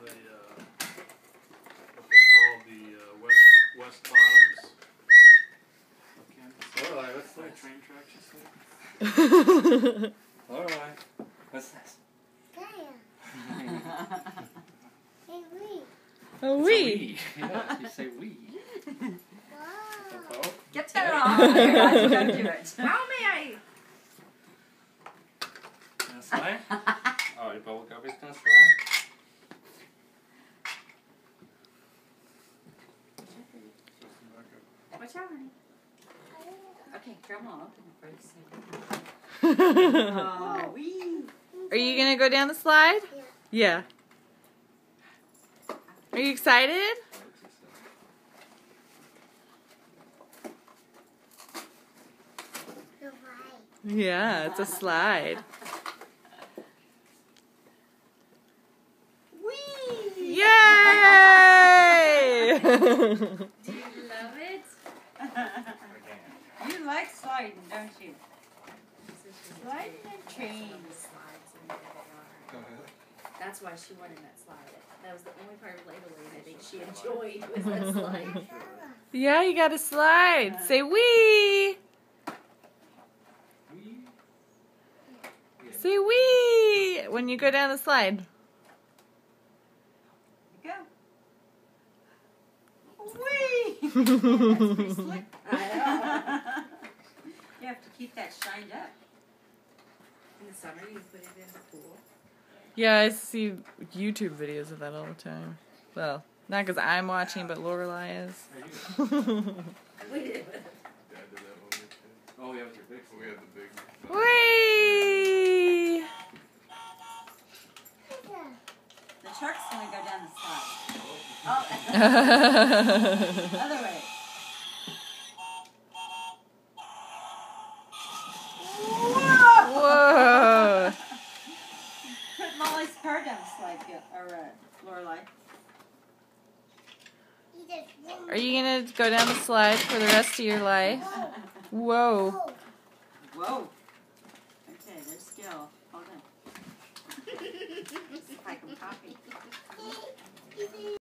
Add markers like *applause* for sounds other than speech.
on the, uh, what they call the, uh, west, west bottoms. of Kansas City. Alright, what's By this? train tracks, you say? *laughs* Alright. What's this? It's a we. Yeah, you say we. Oh, Get that off. Oh my God, you don't do it. How may I? gonna *laughs* slide? oh, your bubble guppy's gonna slide? Watch honey. Okay, Grandma, open it for you. Oh, *laughs* wee. Are you gonna go down the slide? Yeah. Are you excited? Yeah, it's a slide. Wee. Yay! *laughs* *laughs* Do you love it? you like sliding, don't you? Sliding and trains. That's why she wanted that slide. That was the only part of Layla I think she enjoyed was that *laughs* slide. yeah, you gotta slide. Say wee. We. Say wee when you go down the slide. Go. *laughs* Wee. *laughs* That's pretty slick. I know. you have to keep that shined up. In the summer, you put it in the pool. Yeah, I see YouTube videos of that all the time. Well, not because I'm watching, but Lorelei is. Hey, *laughs* We did it with Dad did that when we were kids. Oh, yeah, with your big We had the big. Whee! The truck's gonna go down the slide. *laughs* *laughs* Oh, other way. Whoa! Whoa! Put Molly's car down the slide, or uh, Lorelei. Are you gonna go down the slide for the rest of your life? Whoa. Whoa. Okay, there's Gil.